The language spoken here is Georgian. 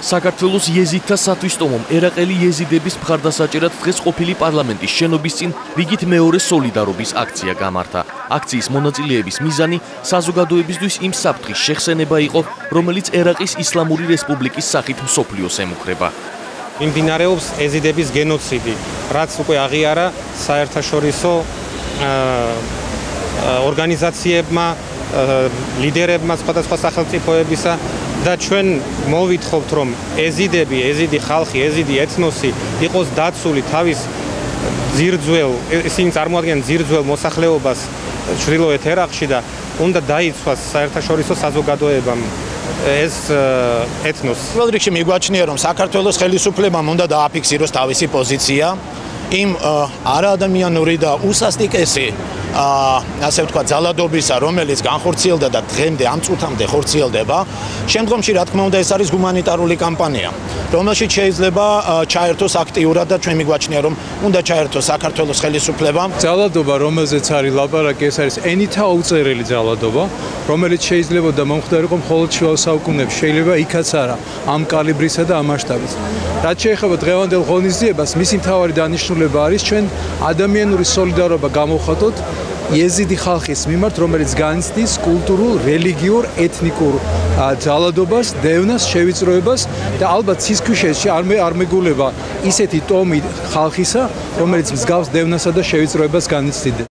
საქართველოს იეზიდთა სათვისტომომ ერაყელი იეზიდების მხარდასაჭერად დღეს ყოფილი პარლამენტის შენობის წინ რიგით მეორე სოლიდარობის აქცია გამართა. აქციის მონაწილეების მიზანი საზოგადოებისთვის იმ საფრთხის შეხსენება იყო, რომელიც ერაყის ისლამური რესპუბლიკის სახით მსოფლიოს ემუქრება. მიმდინარეობს ეზიდების გენოციდი, რაც უკვე აღიარა საერთაშორისო ორგანიზაციებმა, ლიდერებმა სხვადასხვა სახელმწიფოებისა და ჩვენ მოვითხოვთ რომ ეზიდები, ეზიდი ხალხი, ეზიდი ეთნოსი იყოს დაცული თავის ძირძველ, ისინი წარმოადგენენ ძირძველ მოსახლეობას ჩრდილოეთ ერაყში და უნდა დაიცვას საერთაშორისო საზოგადოებამ ეს ეთნოს. პირველ რიგში მიგვაჩნია რომ საქართველოს ხელისუფლებამ უნდა დააფიქსიროს თავისი პოზიცია იმ არაადამიანური და უსასტიკესი აა ასე ვთქვა ძალადობისა, რომელიც განხორციელდა და დღემდე ამ წუთამდე ხორციელდება, შემდგომში რა თქმა უნდა ეს არის გუმანიტარული კამპანია, რომელშიც შეიძლება ჩაერთოს აქტიურად და ჩვენ მიგვაჩნია რომ უნდა ჩაერთოს საქართველოს ხელისუფლება. ძალადობა, რომელზეც არის ლაპარაკი, ეს არის ენითა უწერელი ძალადობა, რომელიც შეიძლება და მომხდარიყო მხოლოდ შუა საუკუნეებში, შეიძლება იქაც არა, ამ კალიბრისა და ამ მასშტაბის. რაც შეეხება დღევანდელ ღონისძიებას, მისი მთავარი დანიშნულება არის ჩვენ ადამიანური სოლიდარობა გამოვხატოთ იეზიდი ხალხის მიმართ, რომელიც განიცდის კულტურულ, რელიგიურ, ეთნიკურ ძალადობას, დევნას, შევიწროებას და ალბათ სისქუშეში არ არ მეგულება ისეთი ტომი ხალხისა, რომელიც მსგავს დევნასა და შევიწროებას განიცდიდა.